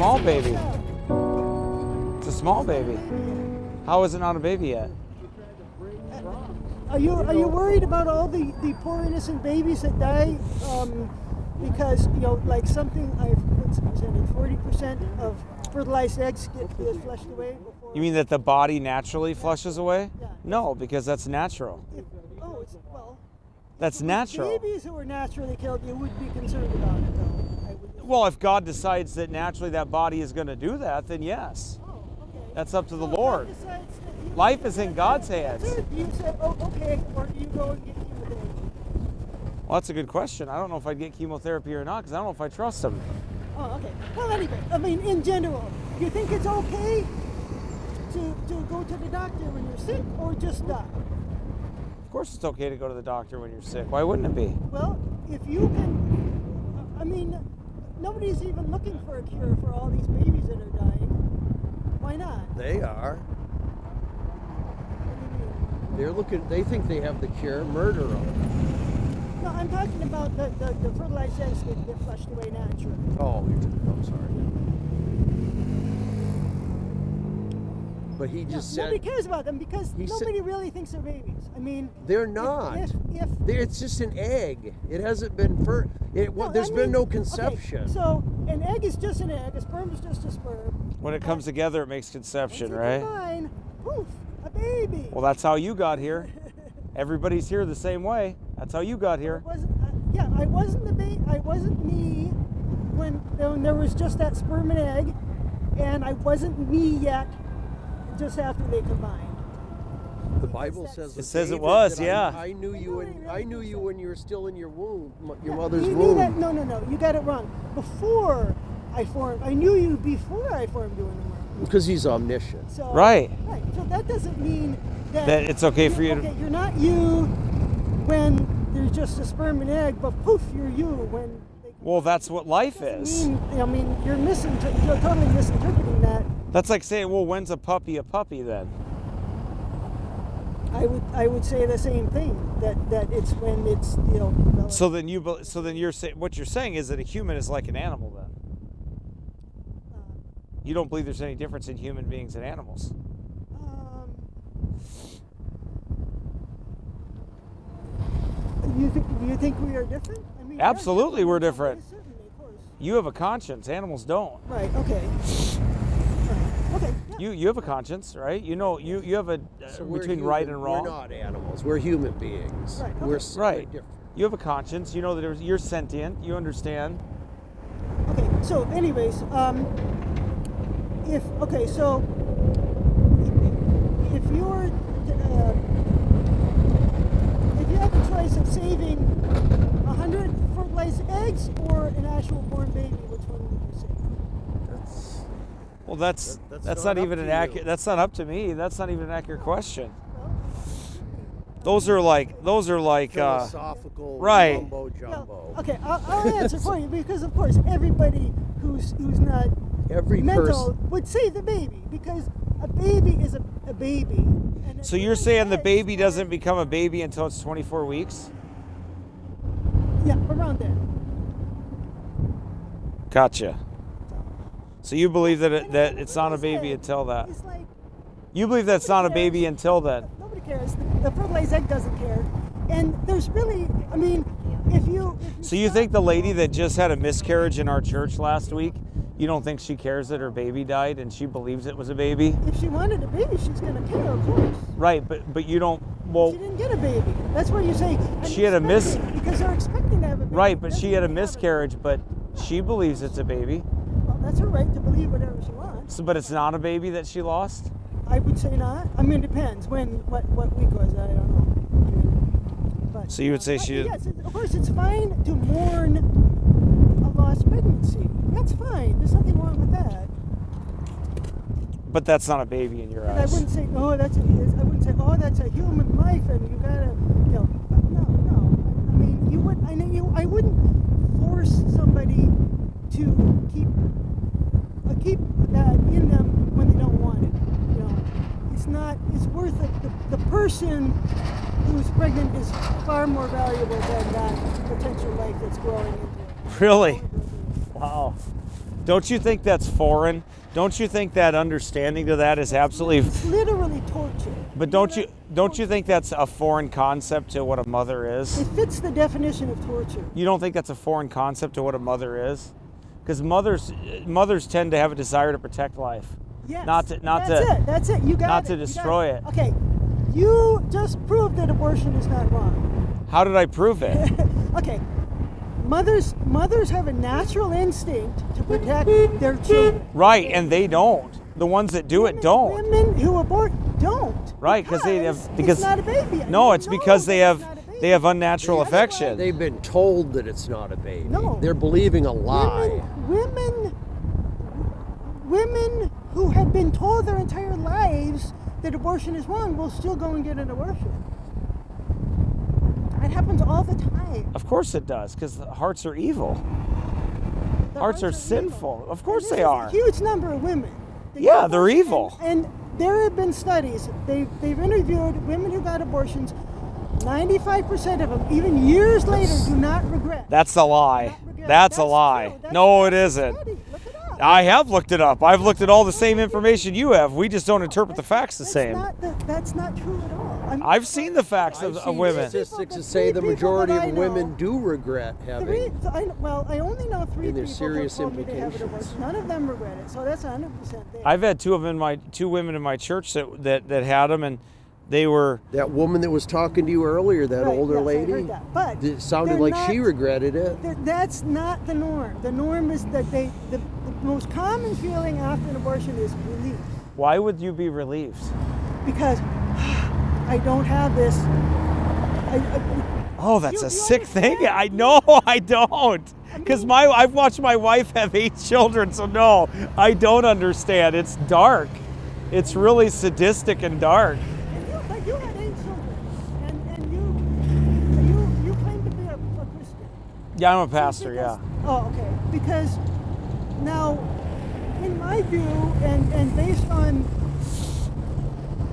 baby. It's a small baby. How is it not a baby yet? Are you are you worried about all the, the poor innocent babies that die? Um, because you know, like something I've what's the percentage? Forty percent of fertilized eggs get, flushed away before. You mean that the body naturally flushes away? Yeah. No, because that's natural. If, oh, it's well. That's natural. Babies who were naturally killed, you would be concerned about it, though. Well, if God decides that naturally that body is going to do that, then yes. Oh, okay. That's up to the So Lord. Life is in God's hands. That's. You say, oh, okay, or you go and get chemotherapy. Well, that's a good question. I don't know if I'd get chemotherapy or not because I don't know if I trust him. Oh, okay. Well, anyway, I mean, in general, do you think it's okay to, to go to the doctor when you're sick or just die? Of course, it's okay to go to the doctor when you're sick. Why wouldn't it be? Well, if you can, I mean, nobody's even looking for a cure for all these babies that are dying. Why not? They are. What do you mean? They're looking. They think they have the cure. Murder them. No, I'm talking about the, the, the fertilized eggs that get flushed away naturally. Oh, you're t- I'm sorry. But he Yeah, just nobody said cares about them because He said- nobody really thinks they're babies. I mean, they're not. If, if, They- It's just an egg. It hasn't been for. It, No, there's I been mean- no okay, conception. so an egg is just an egg. A sperm is just a sperm. When it comes together, it makes conception, right? combine, poof, a baby. Well, that's how you got here. Everybody's here the same way. That's how you got here. wasn't, uh, yeah, I wasn't the ba- I wasn't me when, when there was just that sperm and egg, and I wasn't me yet just after they combined. the Bible says. It of says it was, that I- yeah. I, knew you when I knew you when you were still in your womb, m- your Yeah, mother's you womb. Knew that, no, no, no, you got it wrong. Before I formed, I knew you before I formed you in the womb. Because he's omniscient. So, Right. Right. So that doesn't mean that, That it's okay for you to- Okay, you're not you when there's just a sperm and egg, but poof, you're you when. They Well, that's what life is. Mean, I mean, you're missing. You're totally misinterpreting that. That's like saying, well, when's a puppy a puppy then? I would I would say the same thing that that it's when it's you know. developed. So then you so then you're saying, what you're saying is that a human is like an animal then. You don't believe there's any difference in human beings and animals. Um, you think you think we are different? I mean, Absolutely we're different. Of course. You have a conscience. Animals don't. Right. Okay. Right, Okay. Yeah. You you have a conscience, right? You know you you have a uh, So we're between right and wrong. We're not animals. We're human beings. Right, We're okay. s- Right. different. You have a conscience. You know that there's- you're sentient. You understand. Okay, so anyways, um, if okay, so if you're uh, if you have the choice of saving a hundred fertilized eggs or an actual born baby, which one would you save? That's Well, that's That- that's that's, not not, even an accurate. That's not up to me. That's not even an accurate question. Those are like those are like uh, right. mumbo well, jumbo. okay, I'll, I'll answer for you because of course everybody who's who's not Every mental person. would save the baby because a baby is a, a baby. and So you're saying the baby doesn't become a baby until it's 24 weeks? Yeah, around there. Gotcha. So you believe that it, that it's not a baby until that? like You believe that's not a baby until then? Nobody cares. The, the fertilized egg doesn't care. And there's really, I mean, if you. If So you think the lady that just had a miscarriage in our church last week, you don't think she cares that her baby died and she believes it was a baby? If she wanted a baby, she's going to care, of course. Right, but but you don't. Well, She didn't get a baby. That's why you say she had a miss because they're expecting to have a baby. right, but she had a Doesn't mean they have it. miscarriage, but she believes it's a baby. That's her right to believe whatever she wants. So, but it's not a baby that she lost. I would say not. I mean, it depends when, what, what week was. that? I don't know. I mean, but, So you would say but she Yes, of course, it's fine to mourn a lost pregnancy. That's fine. There's nothing wrong with that. But that's not a baby in your And I wouldn't say, oh, that's a, I wouldn't say, oh, that's a human life, and you gotta, you know, no, no. I mean, you would, I know you, I wouldn't force somebody to keep, uh, keep that in them when they don't want it. You know, it's not, it's worth it. The, the person who's pregnant is far more valuable than that potential life that's growing into it. Really? Wow. Don't you think that's foreign? Don't you think that understanding to that is absolutely It's literally torture. But don't you don't you think that's a foreign concept to what a mother is? It fits the definition of torture. You don't think that's a foreign concept to what a mother is? Because mothers mothers tend to have a desire to protect life. Yes. Not to- not that's to- it. That's it. You got not it. to destroy it. Okay. You just proved that abortion is not wrong. How did I prove it? okay. Mothers mothers have a natural instinct to protect their children. right, and they don't. The ones that do it don't. Women who abort don't. Right, because they have- Because because- it's not a baby. No, it's because they have it's not a baby. they have unnatural That's affection. They've been told that it's not a baby. No. They're believing a lie. Women, women, women who have been told their entire lives that abortion is wrong will still go and get an abortion. It happens all the time. Of course it does, because hearts are evil. The Hearts are evil. sinful. Of course they are. A huge number of women. that Yeah, they're evil. And, and there have been studies. They've, they've interviewed women who got abortions. 95% of them, even years later, do not regret. That's a lie. Regret. That's, a lie. That's- no, it that's isn't. study. Look it up. I have looked it up. I've looked at all the same information you have. We just don't interpret the facts the That's same. Not the, that's not true at all. I'm- I've seen the facts I've of, of women. statistics that say the majority of women do regret Three, having. I, well, I only know three And there's people who serious told me have an implications. None of them regret it, so that's 100 percent there. I've had two of them in my two women in my church that that, that had them, and they were That woman that was talking to you earlier, that Right, older yes, lady, that. But it sounded like not- she regretted it. Th- That's not the norm. The norm is that they, the, the most common feeling after an abortion is relief, why would you be relieved? because I don't have this. I, I, Oh, that's You- a you sick thing. I know I don't. Because my I've watched my wife have eight children, so no, I don't understand. It's dark. It's really sadistic and dark. and you, but you had eight children, and, and you, you, you claim to be a, a Christian. Yeah, I'm a pastor. Because- Yeah. Oh, okay. Because now, in my view, and, and based on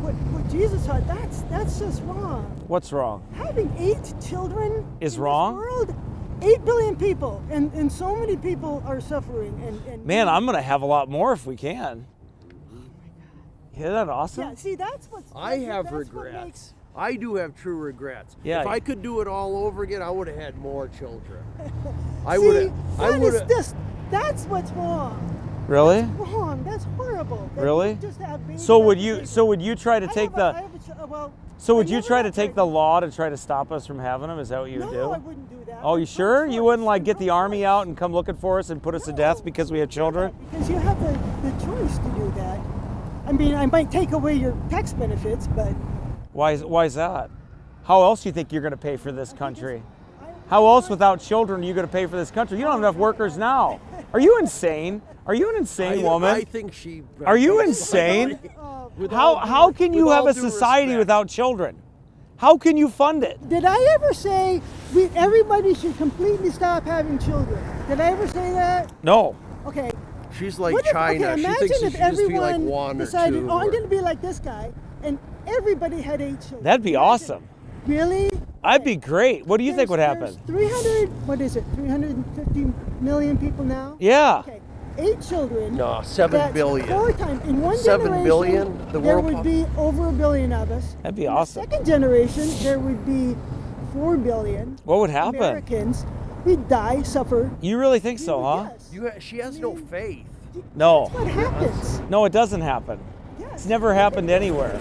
what, what Jesus taught, that's that's just wrong. What's wrong? Having eight children Is in wrong? This world, eight billion people, and, and so many people are suffering. And, and Man, I'm gonna have a lot more if we can. Oh Isn't that awesome? yeah. See, that's what's. I that's- have that's what regrets. Makes- I do have true regrets. Yeah. If I could do it all over again, I would have had more children. I would have. I that would is have. just. That's what's wrong. Really? Wrong. That's horrible. That Really? Just have babies So would you? babies. So would you try to I take have a- I the? have a uh, well, So I would you try to take the law to try to stop us from having them? Is that what you no, would do? No, I wouldn't do that. Oh, you sure? You wouldn't like get the army out and come looking for us and put us to death because we have children? Because you have the, the choice to do that. I mean, I might take away your tax benefits, but Why is why is that? How else do you think you're going to pay for this country? How else without children are you going to pay for this country? You don't have enough workers now. Are you insane? Are you an insane I, woman? I think she. Are you insane? uh, How due- how can you have a society respect. without children? How can you fund it? did I ever say we everybody should completely stop having children? Did I ever say that? No. Okay. She's like What if- China. okay, she imagine thinks she if should just be like everyone one or decided, two. oh, I'm going to be like this guy, and everybody had eight children. That'd be awesome. Really? I'd be great. What do you think would happen? 300, what is it, 350 million people now? Yeah. Okay, eight children. No, seven that's billion. Four times in one Seven generation. billion, the there world would pop- be over a billion of us. That'd be In awesome. The second generation, there would be four billion. What would happen? Americans. We'd die, suffer. You really think so, huh? Yes. You ha- she has no faith. No. That's what happens. No, it doesn't happen. Yes. It's never happened anywhere.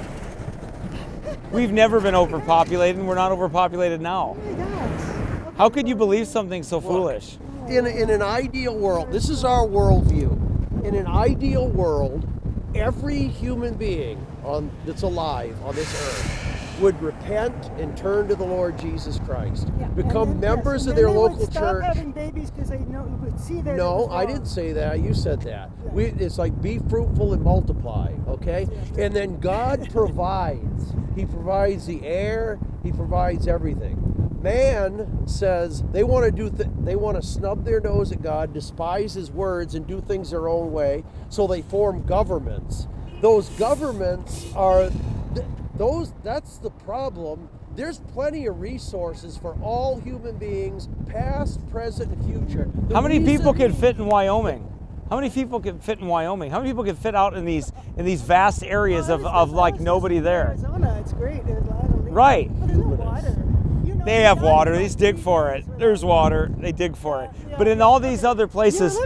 We've never been overpopulated, and we're not overpopulated now. Oh my God. How could you believe something so foolish? In, in an ideal world, this is our worldview. In an ideal world, every human being on that's alive on this earth would repent and turn to the Lord Jesus Christ, Yeah, become then- members and of their local church. having babies because they know would see that. No, I didn't say that. You said that. Yeah. We, it's like be fruitful and multiply, okay? And then God provides. He provides the air. He provides everything. Man says they want to do. Th- they want to snub their nose at God, despise His words, and do things their own way. So they form governments. Those governments are. Th- those. That's the problem. There's plenty of resources for all human beings, past, present, and future. The How many people can fit in Wyoming? How many people can fit in Wyoming? How many people can fit out in these in these vast areas Well, of, of like nobody there? Arizona, it's great. There's a lot of. Right. But there's no water. You know, They have water. even They dig for it. There's water. They dig for it. But in all these other places,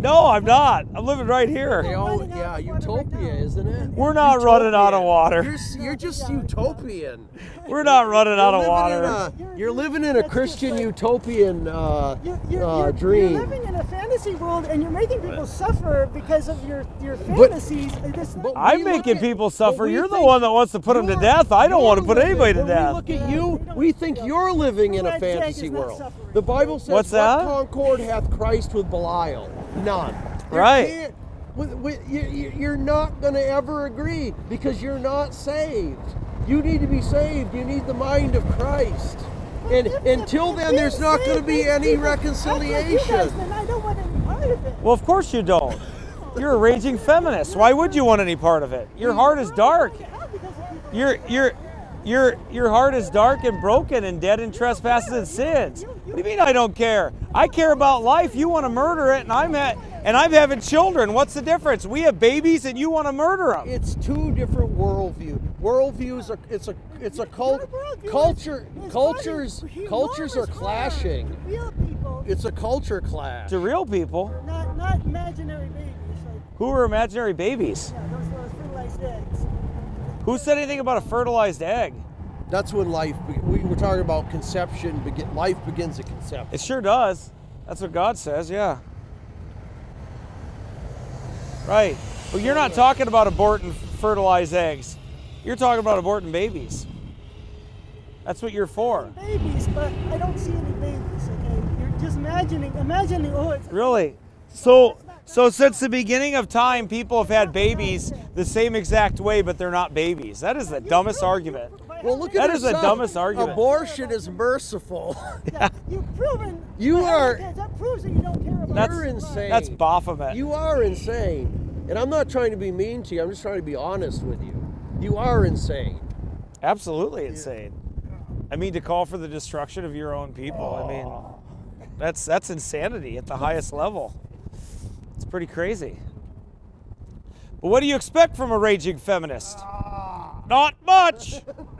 no, I'm not. I'm living right here. all- running yeah, of water right utopia, isn't it? We're not running out of water. You're, you're just Yeah. utopian. We're not running out of You're living in water. a- you're living in a Christian utopian uh, You're, you're, uh, dream. You're living in a fantasy world, and you're making people suffer because of your your But- fantasies. This- but I'm making at- people suffer. You're the one that wants to put them to death. I don't want to put living- anybody to when death. We look at Yeah, you, they we think yeah. you're living in a fantasy world. The Bible says, What's "What that? concord hath Christ with Belial? None." There Right. with- with- you- you- You're not going to ever agree because you're not saved. You need to be saved. You need the mind of Christ. And until if then, there's not going to be any people act like guys, reconciliation. I don't want any part of it. Well, of course you don't. You're a raging feminist. Why would you want any part of it? Your heart is dark. Your your your your heart is dark and broken and dead in trespasses and sins. What do you mean I don't care? I care about life. You want to murder it, and I'm at and I'm having children. What's the difference? We have babies, and you want to murder them. It's two different worldviews. Worldviews are it's a it's a cult Your worldview is- culture is cultures cultures are clashing. hard. Real people, It's a culture clash. To real people not not imaginary babies. Who are imaginary babies. yeah, those, those fertilized eggs. Who said anything about a fertilized egg? That's when life, we were talking about conception. Begin, life begins at conception. It sure does. That's what God says, yeah. Right. But you're not talking about aborting fertilized eggs. You're talking about aborting babies. That's what you're for. Babies, but I don't see any babies. Okay, you're just imagining, imagining. Oh, it's Really? So so since the beginning of time people have had babies the same exact way but they're not babies. That is the dumbest argument. well, look at is the dumbest argument. Abortion is merciful. Yeah, you've proven. You are- kids, That proves that you don't care about. That's- You're insane. That's Baphomet. you are insane. And I'm not trying to be mean to you. I'm just trying to be honest with you. You are insane. Absolutely insane. I mean to call for the destruction of your own people. I mean that's that's insanity at the highest level. Pretty crazy. But what do you expect from a raging feminist? Ah. Not much.